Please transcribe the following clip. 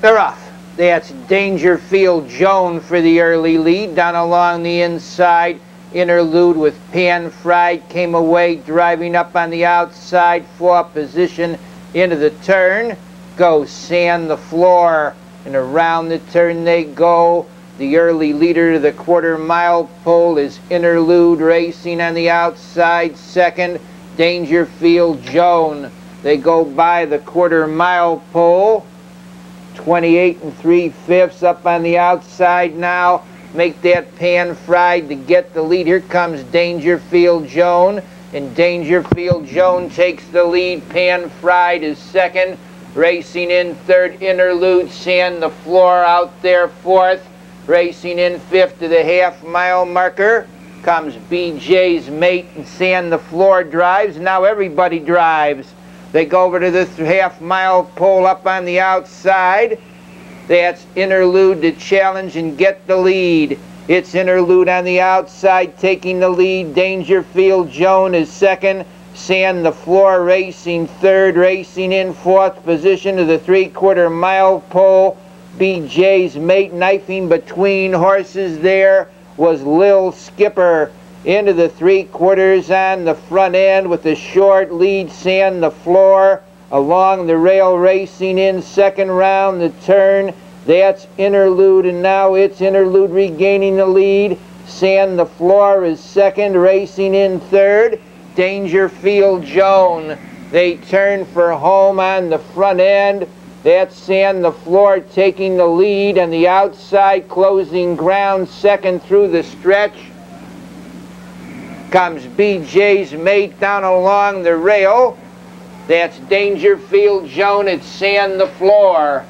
They're off. That's Dangerfield Joan for the early lead. Down along the inside, interlude with Pan Fried came away, driving up on the outside, four position into the turn. Go Sand the Floor, and around the turn they go. The early leader to the quarter mile pole is Interlude racing on the outside. Second, Dangerfield Joan. They go by the quarter mile pole. 28 and 3 fifths up on the outside now. Make that pan fried to get the lead. Here comes Dangerfield Joan. And Dangerfield Joan takes the lead. Pan fried is second. Racing in third. Interlude Sand the floor out there fourth. Racing in fifth to the half mile marker comes BJ's mate and Sand the floor drives. Now everybody drives. They go over to this half mile pole up on the outside. That's interlude to challenge and get the lead. It's interlude on the outside taking the lead. Dangerfield Joan is second. Sand the floor racing third, racing in fourth position to the three quarter mile pole. BJ's mate knifing between horses there was Lil Skipper into the three quarters on the front end with the short lead sand the floor along the rail racing in second round the turn that's interlude and now it's interlude regaining the lead. Sand the floor is second racing in third. Dangerfield joan they turn for home on the front end. That's sand the floor taking the lead and the outside closing ground second through the stretch comes BJ's mate down along the rail. That's Dangerfield Joan It's Sand the Floor.